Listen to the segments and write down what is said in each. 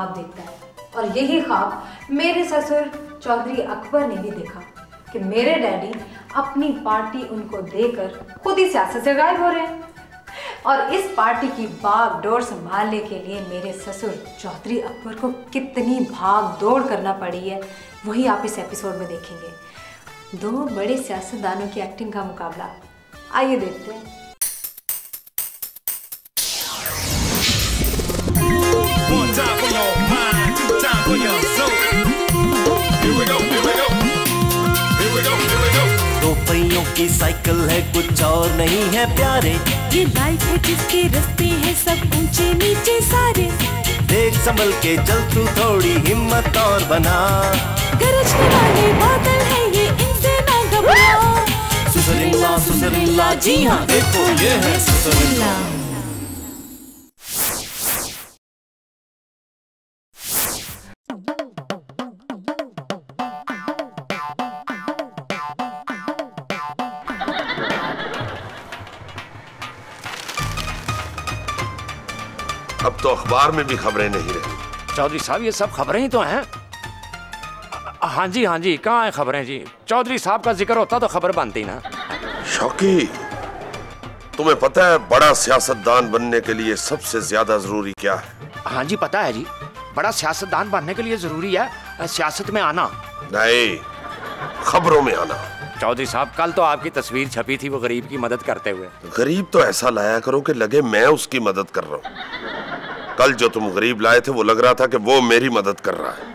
ख्वाब देखता है। और यही ख्वाब मेरे ससुर चौधरी अकबर ने भी देखा कि मेरे डैडी अपनी पार्टी उनको देकर खुद ही सियासत से गायब हो रहे हैं। और इस पार्टी की बाग डोर संभालने के लिए मेरे ससुर चौधरी अकबर को कितनी भाग दौड़ करना पड़ी है, वही आप इस एपिसोड में देखेंगे। दो बड़े सियासतदानों की एक्टिंग का मुकाबला। आइए देखते हैं। की साइकिल है कुछ और नहीं है प्यारे। ये बाइक है जिसके रस्ते हैं सब ऊँचे नीचे सारे। देख संभल के चल तू थोड़ी हिम्मत और बना। गरजने वाले बादल है ये इनसे ना घबरा। सुसरिल्ला सुसरिल्ला जी हाँ देखो ये है सुसरिल्ला अब तो अखबार में भी खबरें नहीं रही। चौधरी साहब ये सब खबरें ही तो हैं। हाँ जी हाँ जी कहाँ हैं खबरें? जी चौधरी साहब का ज़िक्र होता तो खबर बनती ना। शौकी तुम्हें पता है बड़ा सियासतदान बनने के लिए सबसे ज़्यादा ज़रूरी क्या है? हाँ जी पता है जी। बड़ा सियासतदान बनने के लिए ज़रूरी है सियासत में आना। नहीं खबरों में आना। चौधरी साहब कल तो आपकी तस्वीर छपी थी वो गरीब की मदद करते हुए। गरीब तो ऐसा लाया करो कि लगे मैं उसकी मदद कर रहा हूँ। कल जो तुम गरीब लाए थे वो लग रहा था कि वो मेरी मदद कर रहा है।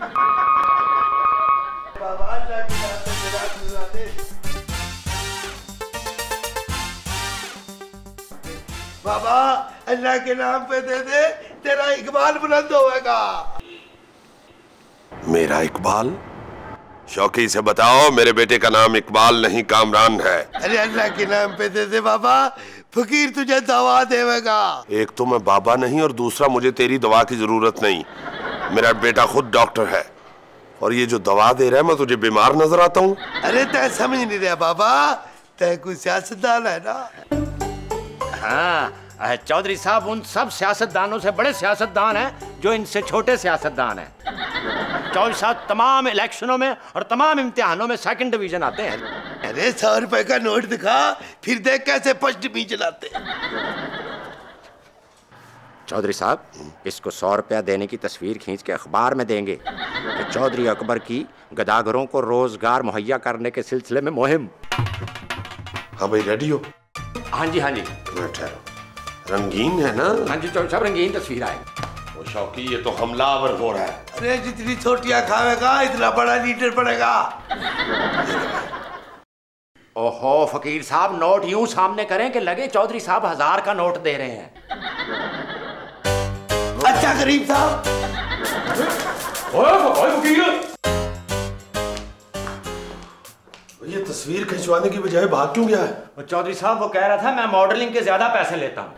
बाबा अल्लाह के नाम पे दे दे तेरा इकबाल बुलंद होएगा। मेरा इकबाल? शौकी से बताओ मेरे बेटे का नाम इकबाल नहीं कामरान है। अरे अल्लाह के नाम पे दे दे बाबा फकीर तुझे दवा देवेगा। एक तो मैं बाबा नहीं और दूसरा मुझे तेरी दवा की ज़रूरत नहीं। मेरा बेटा खुद डॉक्टर है। और ये जो दवा दे रहा है मैं तुझे बीमार नज़र आता हूँ। अरे तय समझ नहीं रहा बाबा। तय कोई सियासतदान है ना? हाँ। चौधरी साहब उन सब सियासतदानों से बड़े सियासतदान हैं जो इनसे छोटे सियासतदान हैं। चौधरी साहब तमाम इलेक्शनों में और तमाम इम्तिहानों में सेकंड डिवीज़न आते हैं। अरे सौ रुपए का नोट दिखा फिर देख कैसे फ़र्स्ट डिवीज़न आते चौधरी साहब इसको सौ रुपया देने की तस्वीर खींच के अखबार में देंगे कि चौधरी अकबर की गदागरों को रोज़गार मुहैया करने के सिलसिले में मुहिम। हाँ भाई रेडी हो? हाँ जी हाँ जी। ठहरो रंगीन है ना? हाँ जी चौधरी साहब रंगीन तस्वीर आएगी वो शौकी ये तो हमलावर हो रहा है। अरे जितनी छोटियाँ खावेगा इतना बड़ा लीडर बनेगा। ओहो फकीर साहब नोट यूँ सामने करें कि लगे चौधरी साहब हज़ार का नोट दे रहे हैं। अच्छा गरीब साहब। ये तस्वीर खिंचवाने की बजाय भाग क्यों गया है? वो चौधरी साहब वो कह रहा था मैं मॉडलिंग के ज़्यादा पैसे लेता हूँ.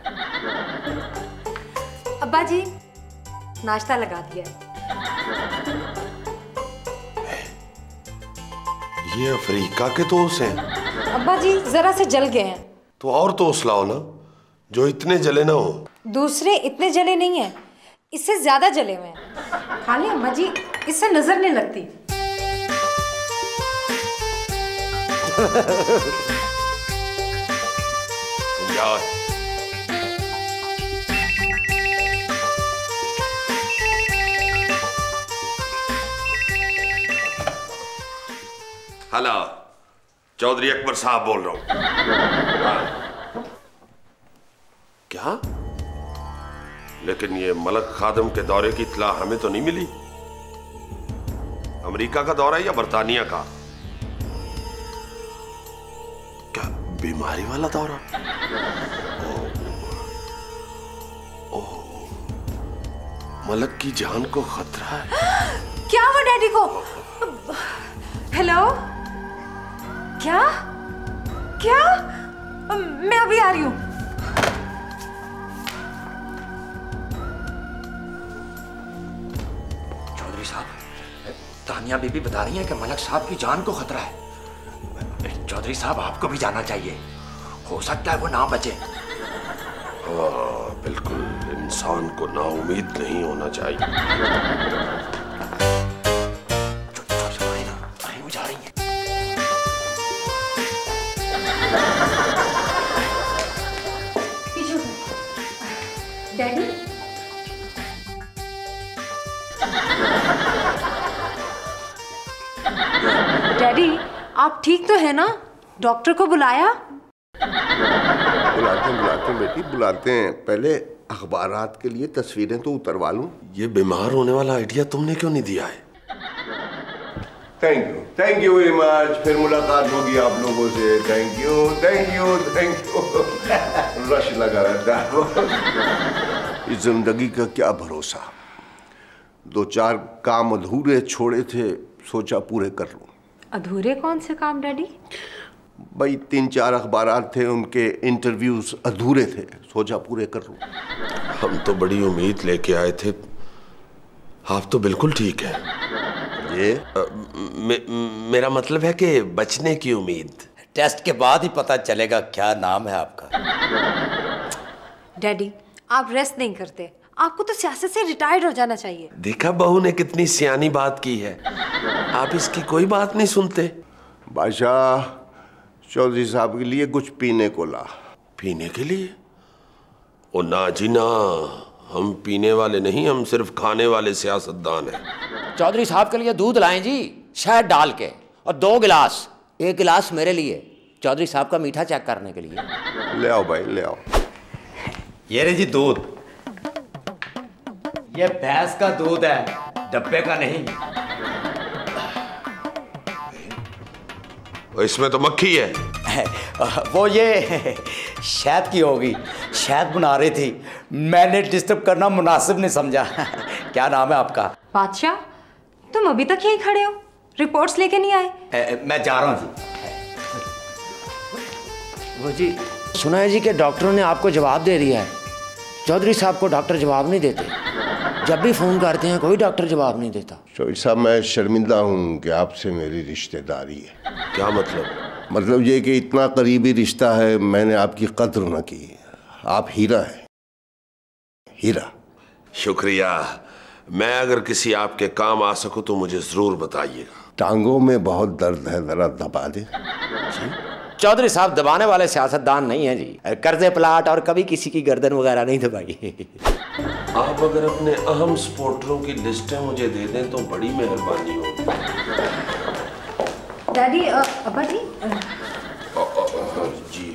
अब्बा जी नाश्ता लगा दिया है। ये अफ्रीका के दोस्त हैं। अब्बा जी जरा से जल गए हैं। तो और दोस्त लाओ ना जो इतने जले ना हो। दूसरे इतने जले नहीं हैं इससे ज़्यादा जले हुए हैं। खा लें अम्मा जी इससे नज़र नहीं लगती। हेलो, चौधरी अकबर साहब बोल रहा हूँ। हाँ। क्या? लेकिन ये मलक खादम के दौरे की इतला हमें तो नहीं मिली? अमेरिका का दौरा या बर्तानिया का? बीमारी वाला दौरा। मलक की जान को खतरा है। क्या हुआ डैडी को? हेलो? क्या? क्या? मैं अभी आ रही हूँ। चौधरी साहब तानिया बीबी बता रही हैं कि मलक साहब की जान को खतरा है। चौधरी साहब आपको भी जाना चाहिए। हो सकता है वो ना बचे। हाँ, बिल्कुल इंसान को ना उम्मीद नहीं होना चाहिए। आप ठीक तो है ना? डॉक्टर को बुलाया? बुलाते हैं बुलाते हैं बेटी बुलाते हैं। पहले अखबार के लिए तस्वीरें तो उतरवा लूँ। ये बीमार होने वाला आइडिया तुमने क्यों नहीं दिया है? Thank you thank you very much फिर मुलाकात होगी आप लोगों से। Thank you thank you thank you rush लगा रहता है। इस ज़िंदगी का क्या भरोसा? दो चार काम अधूरे छोड़े थे सोचा पूरे कर लूँ। अधूरे कौन से काम डैडी? भाई तीन चार अखबार थे उनके इंटरव्यूज़ अधूरे थे। सोचा पूरे कर लूँ। हम तो बड़ी उम्मीद लेके आए थे। आप तो बिल्कुल ठीक है। ये? आ, मे, मेरा मतलब है कि बचने की उम्मीद। टेस्ट के बाद ही पता चलेगा क्या नाम है आपका। डैडी आप रेस्ट नहीं करते। आपको तो सियासत से रिटायर्ड हो जाना चाहिए। देखा बहू ने कितनी सियानी बात की है। आप इसकी कोई बात नहीं सुनते। बादशाह चौधरी साहब के लिए कुछ पीने को ला। पीने के लिए? ओ ना जी ना हम पीने वाले नहीं हम सिर्फ़ खाने वाले सियासतदान हैं। चौधरी साहब के लिए दूध लाएँ जी शहद डाल के और दो गिलास एक गिलास मेरे लिए चौधरी साहब का मीठा चेक करने के लिए। ले आओ भाई ले आओ। ये रे जी दूध। ये भैंस का दूध है डब्बे का नहीं। और इसमें तो मक्खी है। वो ये शहद की होगी शहद बना रही थी। मैंने डिस्टर्ब करना मुनासिब नहीं समझा। क्या नाम है आपका? बादशाह तुम अभी तक यहीं खड़े हो? रिपोर्ट्स लेके नहीं आए? मैं जा रहा हूँ जी। वो जी सुना है जी कि डॉक्टरों ने आपको जवाब दे दिया है। चौधरी साहब को डॉक्टर जवाब नहीं देते। जब भी फ़ोन करते हैं कोई डॉक्टर जवाब नहीं देता। चौधरी साहब मैं शर्मिंदा हूँ कि आपसे मेरी रिश्तेदारी है। क्या मतलब? मतलब ये कि इतना करीबी रिश्ता है मैंने आपकी कद्र न की। आप हीरा हैं। हीरा। शुक्रिया। मैं अगर किसी आपके काम आ सकूँ तो मुझे ज़रूर बताइएगा। टांगों में बहुत दर्द है जरा दबा दे। चौधरी साहब दबाने वाले सियासतदान नहीं है जी। कर्जे प्लाट और कभी किसी की गर्दन वगैरह नहीं दबाई। आप अगर अपने अहम सपोर्टरों की लिस्टें मुझे दे दें तो बड़ी मेहरबानी होगी। डैडी अ, अब्बा जी? जी।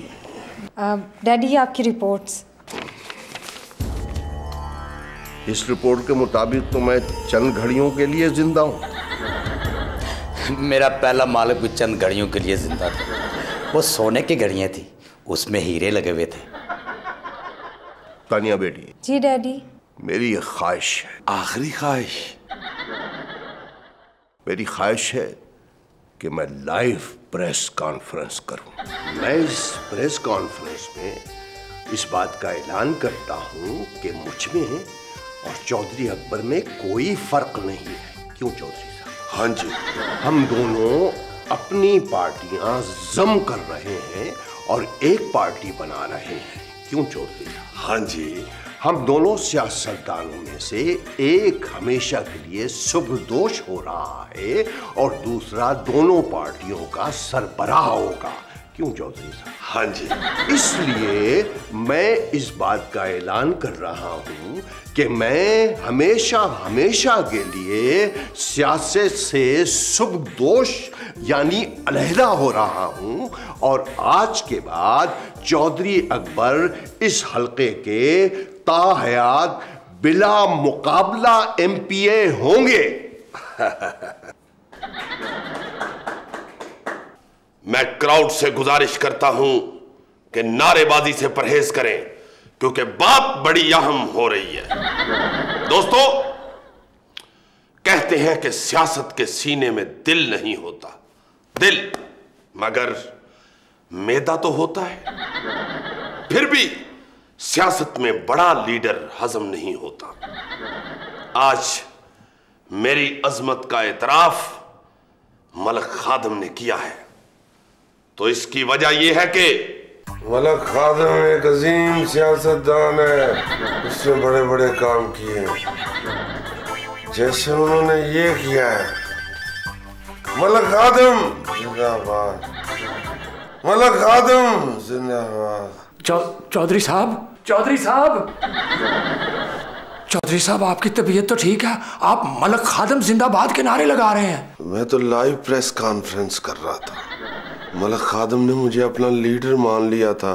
डैडी आपकी रिपोर्ट्स। इस रिपोर्ट के मुताबिक तो मैं चंद घड़ियों के लिए ज़िंदा हूँ। मेरा पहला मालिक भी चंद घड़ियों के लिए ज़िंदा था। वो सोने की घड़ियाँ थी उसमें हीरे लगे हुए थे। तानिया बेटी। जी डैडी। मेरी ये ख्वाहिश है। आखिरी ख्वाहिश। मेरी ख्वाहिश है कि मैं लाइव प्रेस कॉन्फ्रेंस करूँ। मैं इस प्रेस कॉन्फ्रेंस में इस बात का ऐलान करता हूँ कि मुझमें और चौधरी अकबर में कोई फ़र्क नहीं है। क्यों चौधरी साहब? हाँ जी। हम दोनों अपनी पार्टियाँ जम कर रहे हैं और एक पार्टी बना रहे हैं। क्यों चौधरी? हाँ जी। हम दोनों सियासतदानों में से एक हमेशा के लिए शुभ दोष हो रहा है और दूसरा दोनों पार्टियों का सरबराह होगा। क्यों चौधरी साहब? हाँ जी। इसलिए मैं इस बात का ऐलान कर रहा हूँ कि मैं हमेशा हमेशा के लिए सियासत से शुभ दोष यानी अलहदा हो रहा हूँ। और आज के बाद चौधरी अकबर इस हलके के ताहयात बिला मुकाबला एमपीए होंगे। मैं क्राउड से गुजारिश करता हूँ कि नारेबाजी से परहेज करें, क्योंकि बात बड़ी अहम हो रही है। दोस्तों, कहते हैं कि सियासत के सीने में दिल नहीं होता। दिल, मगर मैदा तो होता है। फिर भी सियासत में बड़ा लीडर हजम नहीं होता। आज मेरी अजमत का एतराफ मलक खादम ने किया है। तो इसकी वजह यह है कि मलक खादम एक अजीम सियासतदान है उसने बड़े बड़े काम किए जैसे उन्होंने ये किया है मलक खादम जिंदाबाद। मलक खादम जिंदाबाद। चौधरी साहब? चौधरी साहब? चौधरी साहब आपकी तबीयत तो ठीक है? आप मलक खादम जिंदाबाद के नारे लगा रहे हैं। मैं तो लाइव प्रेस कॉन्फ्रेंस कर रहा था। मलक खादम ने मुझे अपना लीडर मान लिया था।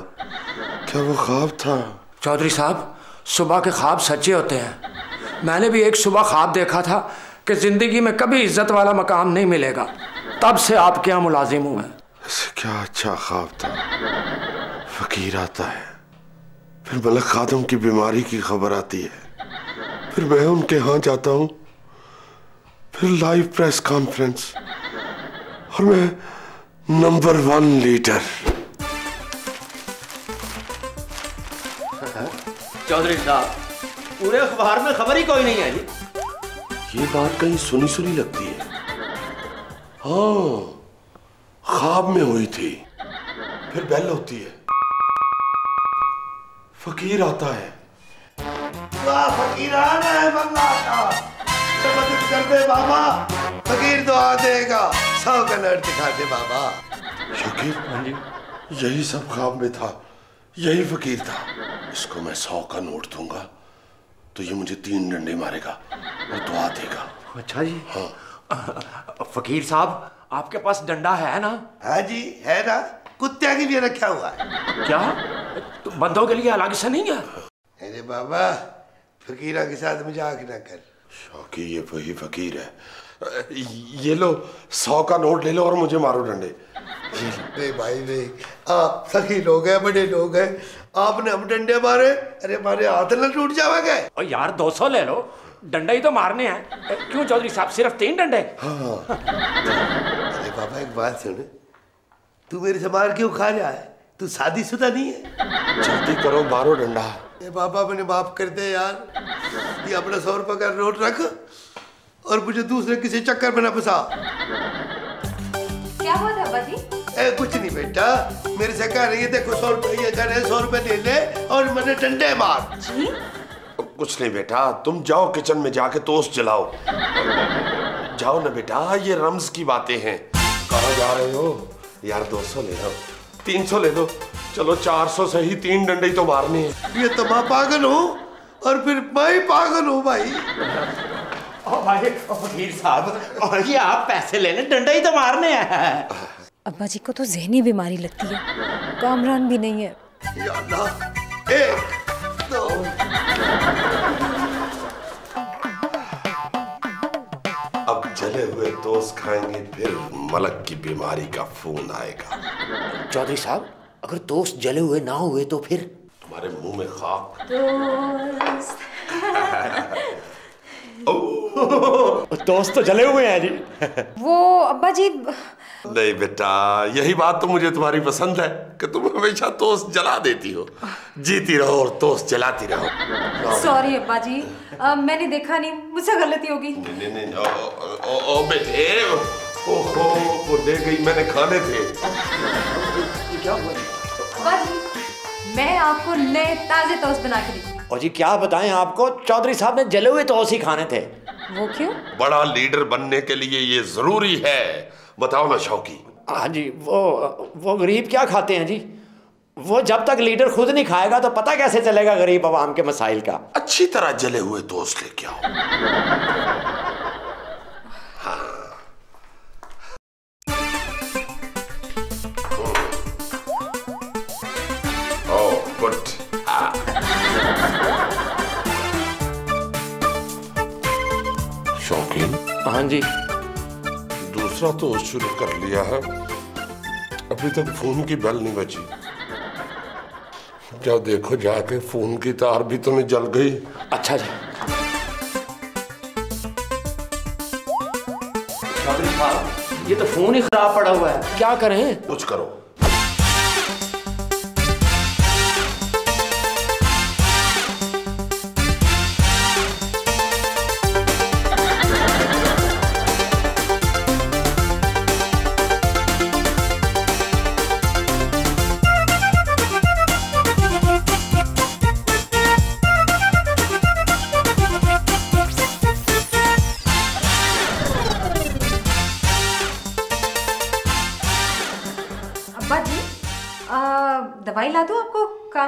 क्या वो ख्वाब था? चौधरी साहब सुबह के ख्वाब सच्चे होते हैं। मैंने भी एक सुबह ख्वाब देखा था कि ज़िंदगी में कभी इज़्ज़त वाला मकाम नहीं मिलेगा। तब से आपके यहाँ मुलाजिम हूँ मैं। क्या अच्छा ख्वाब था? फकीर आता है फिर मलक खादम की बीमारी की खबर आती है। फिर मैं उनके यहाँ जाता हूँ फिर लाइव प्रेस कॉन्फ्रेंस और मैं नंबर वन लीडर चौधरी साहब पूरे अखबार में खबर ही कोई नहीं है जी। ये बात कहीं सुनी सुनी लगती है। हाँ ख्वाब में हुई थी। फिर बेल होती है। फकीर आता है। वाह फकीर आ रहा है बंगला का। तो मदद कर दे बाबा फकीर दुआ देगा। सौ का नोट दिखा दे बाबा। फकीर यही सब ख्वाब में था यही फकीर था। इसको मैं सौ का नोट दूँगा तो ये मुझे तीन डंडे मारेगा और दुआ देगा। अच्छा जी। हाँ। फकीर साहब आपके पास डंडा है ना? हाँ जी है ना। कुत्ते के लिए रखा हुआ है। क्या? तो बंदों के लिए अलग से नहीं है? अरे बाबा फकीरा के साथ मज़ाक ना कर। शौकी ये वही फकीर है। ये लो सौ का नोट ले लो और मुझे मारो डंडे। नहीं भाई नहीं। आप सही लोग हैं बड़े लोग हैं। आपने हम डंडे मारे? अरे हमारे हाथ न टूट जाएँगे और यार 200 ले लो। डंडा ही तो मारने हैं। क्यों चौधरी साहब सिर्फ़ तीन डंडे? अरे बाबा एक बात सुन। तू मेरे से मार क्यों खा रहा है? तू शादीशुदा नहीं है। जल्दी करो मारो डंडा। ए बाबा मैंने माफ़ कर दे यार। ये अपना सौ रुपए का नोट रख। और मुझे दूसरे किसी चक्कर में ना फंसा। क्या हुआ था अब्बा जी ए कुछ नहीं बेटा। मेरे से कह रही है देखो सौ रुपए ये कह रहे सौ रुपए दे ले और मैंने डंडे मार। जी? कुछ नहीं बेटा तुम जाओ किचन में जाके टोस्ट जलाओ। जाओ ना बेटा ये रम्स की बातें हैं। कहा जा रहे हो? यार 200 ले लो 300 ले लो। चलो 400 से ही तीन डंडे तो मारने हैं। ये तो मैं पागल हूँ और फिर मैं ही पागल हूँ भाई। ओ भाई ओ फकीर साहब और ये आप पैसे लेने डंडा ही तो मारने हैं। अब्बा जी को तो जहनी बीमारी लगती है कामरान भी नहीं है। एक दो। अब जले हुए दोस्त खाएँगे फिर मलक की बीमारी का फ़ोन आएगा। चौधरी साहब अगर दोस्त जले हुए ना हुए तो फिर? तुम्हारे मुँह में खाक। दोस्त। तो जले हुए हैं जी। वो अब्बा जी नहीं बेटा यही बात तो मुझे तुम्हारी पसंद है कि तुम हमेशा दोस्त जला देती हो। जीती रहो और दोस्त जलाती रहो। सॉरी अब्बा जी अ, मैंने देखा नहीं मुझसे गलती होगी। नहीं नहीं ओ, ओ, ओ, ओ बेटे ओहो वो ले गई मैंने खाने थे। अब्बा जी? मैं आपको नए ताजे टोस्ट बना के दूँगी और जी क्या बताएँ आपको? चौधरी साहब ने जले हुए टोस्ट ही खाने थे। वो क्यों? बड़ा लीडर बनने के लिए ये ज़रूरी है। बताओ ना शौकी। हाँ जी वो वो गरीब क्या खाते हैं जी? वो जब तक लीडर खुद नहीं खाएगा तो पता कैसे चलेगा गरीब आवाम के मसाइल का? अच्छी तरह जले हुए दोस्त लेके आओ। हाँ जी। दूसरा तो शुरू कर लिया है। अभी तक फ़ोन की बेल नहीं बची। जब देखो जाके फ़ोन की तार भी तो नहीं जल गई। अच्छा जी। ये तो फ़ोन ही खराब पड़ा हुआ है। क्या करें? कुछ करो।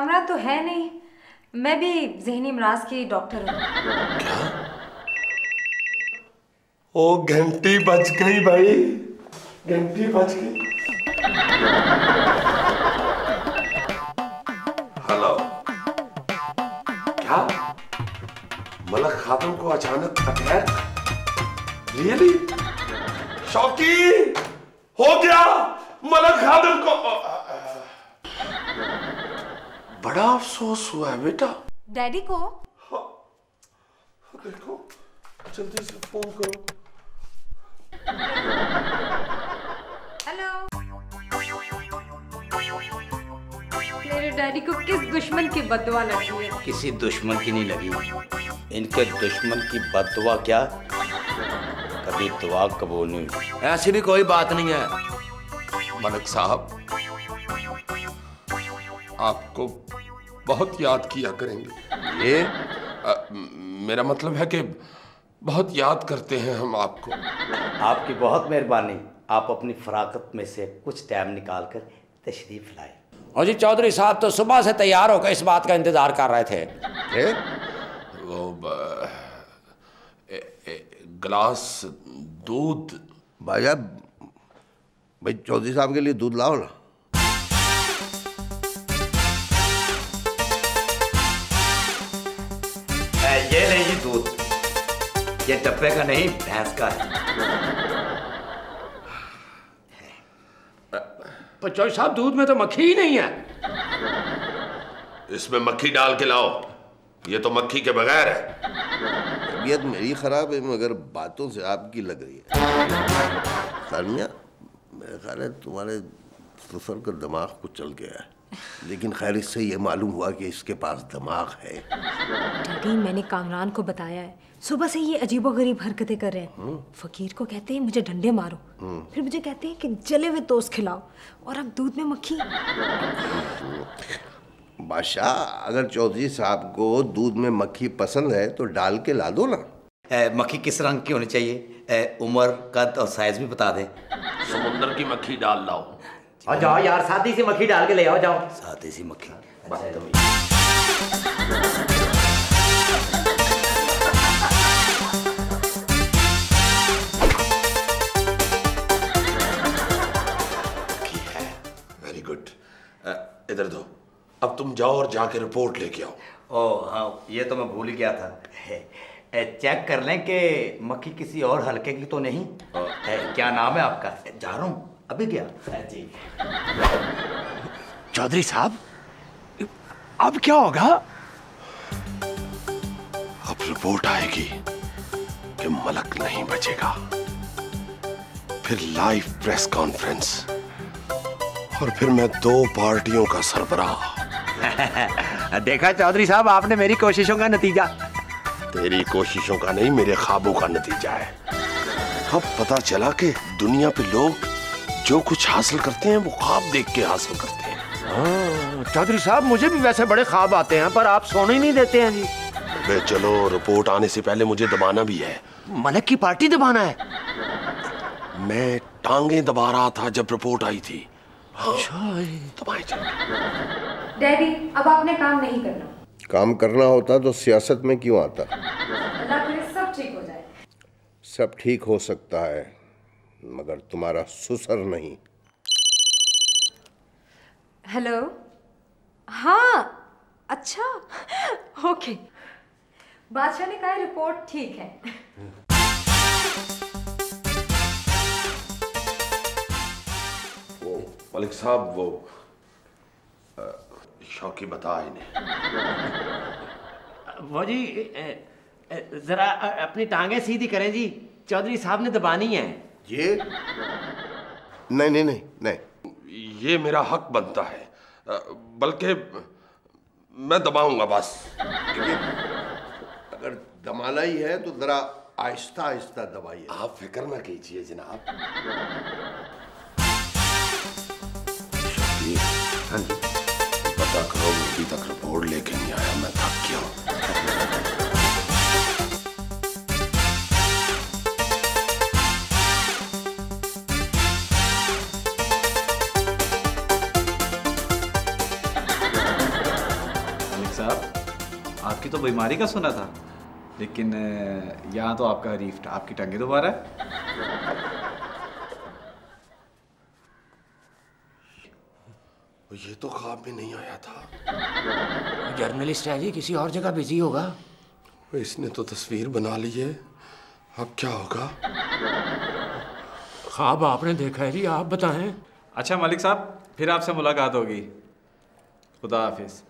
कामरान तो है नहीं। मैं भी जहनी मराज की डॉक्टर हूँ। ओ, घंटी बज गई भाई। घंटी बज गई। हेलो। क्या? मलक खातम को अचानक अटैक रियली शौकी हो गया। मलक खातम को बड़ा अफसोस हुआ है बेटा। डैडी को? देखो जल्दी से फ़ोन करो। हेलो। मेरे डैडी को किस दुश्मन की बदवा लगी है? किसी दुश्मन की नहीं लगी। इनके दुश्मन की बदवा क्या? कभी दुआ कबूल नहीं ऐसी भी कोई बात नहीं है। मलक साहब आपको बहुत याद किया करेंगे। ये मेरा मतलब है कि बहुत याद करते हैं हम आपको। आपकी बहुत मेहरबानी। आप अपनी फराकत में से कुछ टाइम निकाल कर तशरीफ़ लाए। और जी चौधरी साहब तो सुबह से तैयार होकर इस बात का इंतज़ार कर रहे थे। है? वो ब- ए, ए, गिलास दूध। भाईया भाई चौधरी साहब के लिए दूध लाओ ना। ये डब्बे का नहीं भैंस का है। पर चौधरी साहब दूध में तो मक्खी ही नहीं है। इसमें मक्खी डाल के लाओ। ये तो मक्खी के बगैर है। तबीयत मेरी खराब है मगर बातों से आपकी लग रही है। सामिया मेरा ख्याल है तुम्हारे ससुर का दिमाग कुछ चल गया है। लेकिन खैर इससे ये मालूम हुआ कि इसके पास दिमाग है। डैडी मैंने कामरान को बताया है। सुबह से ये अजीबो गरीब हरकतें कर रहे हैं। फकीर को कहते हैं मुझे डंडे मारो। फिर मुझे कहते हैं कि जले हुए टोस्ट खिलाओ। और अब दूध में मक्खी। बादशाह अगर चौधरी साहब को दूध में मक्खी पसंद है तो डाल के ला दो ना। मक्खी किस रंग की होनी चाहिए? उम्र कद और साइज़ भी बता दें। समुंदर की मक्खी डाल लाओ। और जाओ यार सादी सी मक्खी डाल के ले आओ जाओ। सादी सी मक्खी। वेरी गुड इधर दो। अब तुम जाओ और जाके रिपोर्ट लेके आओ। ओ हाँ ये तो मैं भूल ही गया था। ए, चेक कर लें कि मक्खी किसी और हल्के की तो नहीं? ए, क्या नाम है आपका? जा रहा हूँ अभी गया जी। चौधरी साहब अब क्या होगा? अब रिपोर्ट आएगी कि मलक नहीं बचेगा। फिर लाइव प्रेस कॉन्फ्रेंस और फिर मैं दो पार्टियों का सरबराह। देखा चौधरी साहब आपने मेरी कोशिशों का नतीजा। तेरी कोशिशों का नहीं मेरे ख्वाबों का नतीजा है। अब पता चला कि दुनिया पे लोग जो कुछ हासिल करते हैं वो ख्वाब देख के हासिल करते हैं। हाँ, चौधरी साहब मुझे भी वैसे बड़े ख्वाब आते हैं पर आप सोने ही नहीं देते हैं जी। बे चलो रिपोर्ट आने से पहले मुझे दबाना भी है। मलक की पार्टी दबाना है? मैं टांगे दबा रहा था जब रिपोर्ट आई थी। दबाए डैडी अब आपने काम नहीं करना। काम करना होता तो सियासत में क्यों आता? अल्लाह सब ठीक हो जाए। सब ठीक हो सकता है। मगर तुम्हारा सुसर नहीं। हेलो हाँ अच्छा ओके बादशाह ने कहा रिपोर्ट ठीक है। वो मलिक साहब वो शौकी बता इन्हें। वो जी जरा अपनी टांगे सीधी करें जी। चौधरी साहब ने दबानी है। ये? नहीं नहीं नहीं नहीं। ये मेरा हक बनता है। बल्कि मैं दबाऊँगा बस। अगर दबाना ही है तो जरा आहिस्ता आहिस्ता दबाइए। आप फ़िक्र ना कीजिए जनाब। हाँ जी। पता करो अभी तक रिपोर्ट लेके नहीं आया मैं थक गया हूँ। बीमारी का सुना था। लेकिन यहाँ तो आपका हरीफ था आपकी टंगे दोबारा। है ये तो ख्वाब में नहीं आया था। जर्नलिस्ट है जी किसी और जगह बिज़ी होगा। इसने तो तस्वीर बना ली है। अब क्या होगा? ख्वाब आपने देखा है जी आप बताएँ। अच्छा मलिक साहब फिर आपसे मुलाकात होगी। खुदा हाफिज।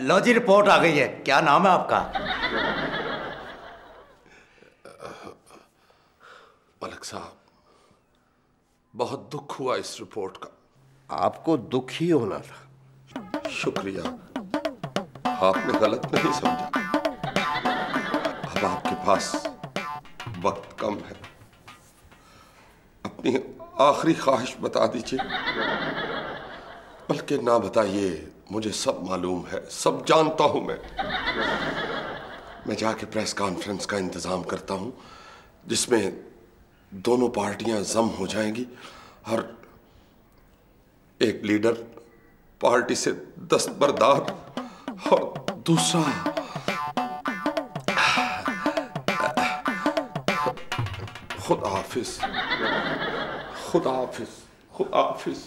लो जी रिपोर्ट आ गई है। क्या नाम है आपका? मलक साहब बहुत दुख हुआ इस रिपोर्ट का। आपको दुख ही होना था। शुक्रिया। आपने गलत नहीं समझा। अब आपके पास वक्त कम है। अपनी आखिरी ख्वाहिश बता दीजिए। बल्कि ना बताइए मुझे सब मालूम है, सब जानता हूँ मैं। मैं जाके प्रेस कॉन्फ्रेंस का इंतज़ाम करता हूँ, जिसमें दोनों पार्टियाँ जम हो जाएँगी और एक लीडर पार्टी से दस्तबरदार और दूसरा खुदा हाफिज खुदा हाफिज खुदा हाफिज।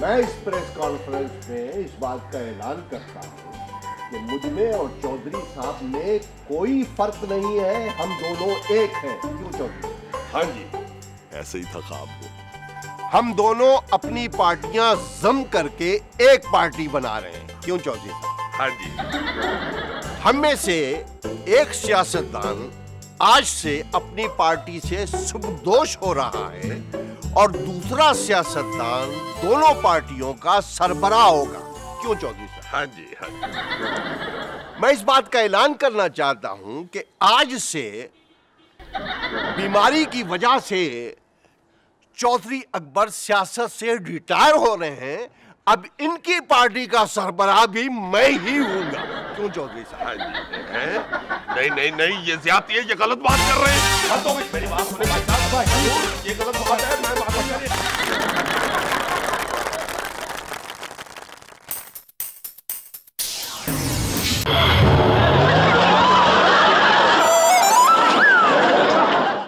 मैं इस प्रेस कॉन्फ्रेंस में इस बात का ऐलान करता हूँ कि मुझमें और चौधरी साहब में कोई फ़र्क नहीं है हम दोनों एक हैं। क्यों चौधरी? हाँ जी ऐसे ही था ख्वाब में हम दोनों अपनी पार्टियाँ जम करके एक पार्टी बना रहे हैं। क्यों चौधरी साहब? हाँ जी। हम में से एक सियासतदान आज से अपनी पार्टी से सुबदोष हो रहा है। और दूसरा सियासतदान दोनों पार्टियों का सरबराह होगा। क्यों चौधरी साहब? हाँ जी हाँ जी। मैं इस बात का ऐलान करना चाहता हूँ कि आज से बीमारी की वजह से चौधरी अकबर सियासत से रिटायर हो रहे हैं। अब इनकी पार्टी का सरबराह भी मैं ही हूँगा। क्यों चौधरी साहब? हाँ नहीं नहीं नहीं ये ज़्यादा है ये गलत बात कर रहे हैं। तो मेरी बात सुने भाई साहब ये गलत बात है मैं बात कर रही